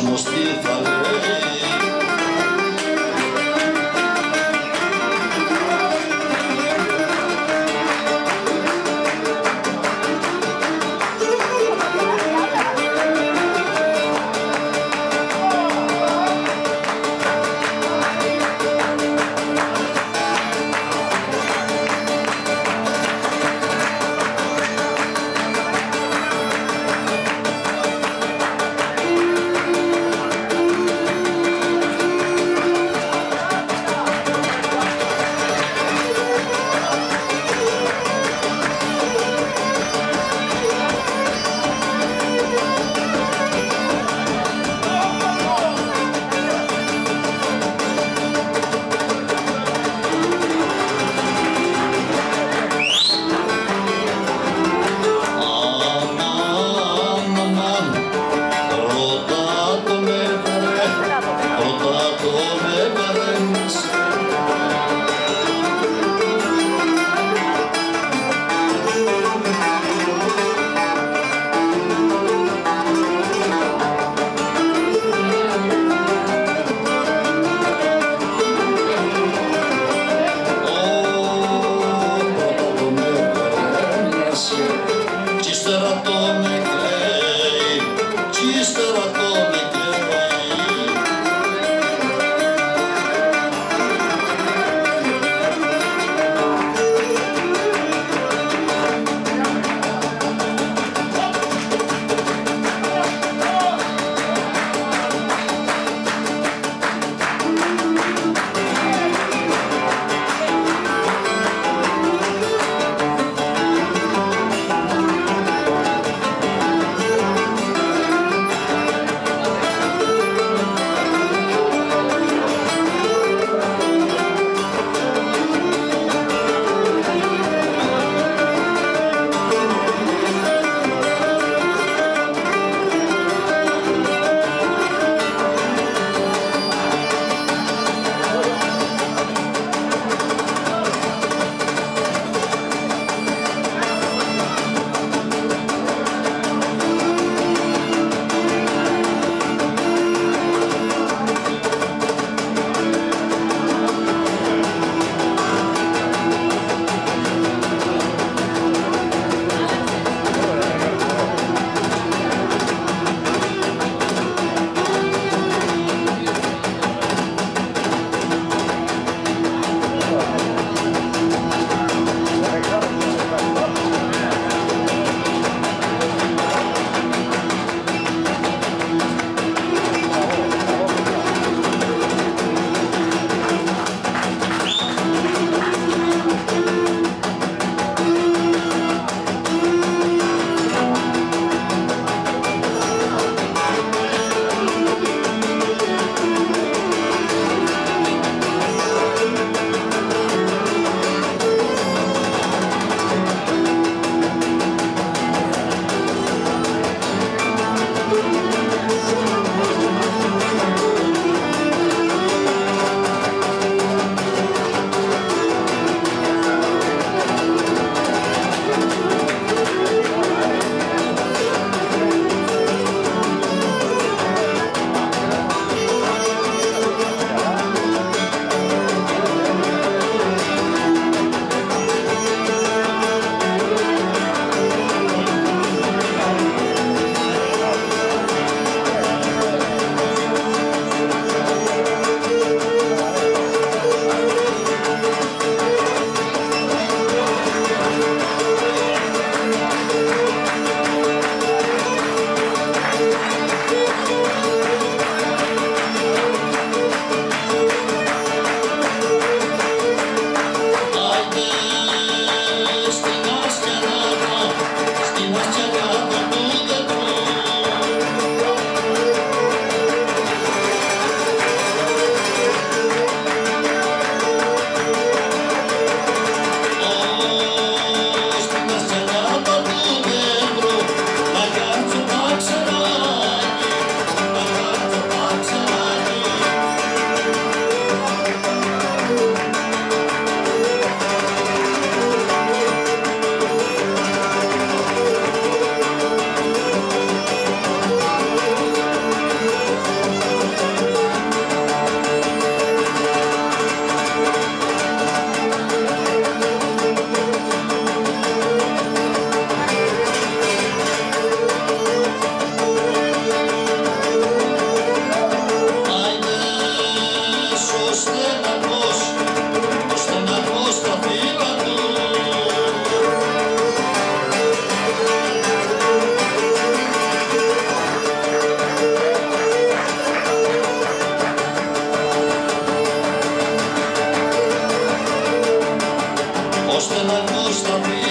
cosmos te falta. story.